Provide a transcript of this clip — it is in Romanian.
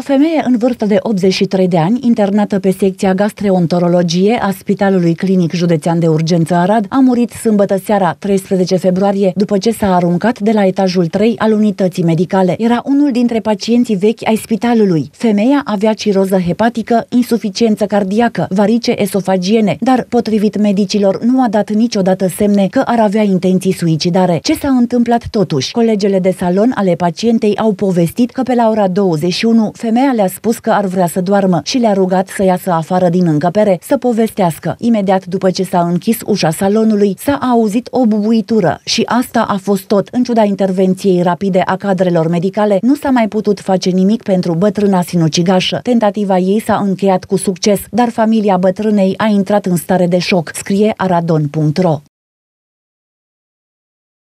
O femeie în vârstă de 83 de ani, internată pe secția gastroenterologie a Spitalului Clinic Județean de Urgență Arad, a murit sâmbătă seara, 13 februarie, după ce s-a aruncat de la etajul 3 al unității medicale. Era unul dintre pacienții vechi ai spitalului. Femeia avea ciroză hepatică, insuficiență cardiacă, varice esofagiene, dar, potrivit medicilor, nu a dat niciodată semne că ar avea intenții suicidare. Ce s-a întâmplat totuși? Colegele de salon ale pacientei au povestit că pe la ora 21 femeia le-a spus că ar vrea să doarmă și le-a rugat să iasă afară din încăpere să povestească. Imediat după ce s-a închis ușa salonului, s-a auzit o bubuitură și asta a fost tot. În ciuda intervenției rapide a cadrelor medicale, nu s-a mai putut face nimic pentru bătrâna sinucigașă. Tentativa ei s-a încheiat cu succes, dar familia bătrânei a intrat în stare de șoc, scrie aradon.ro.